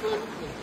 Good.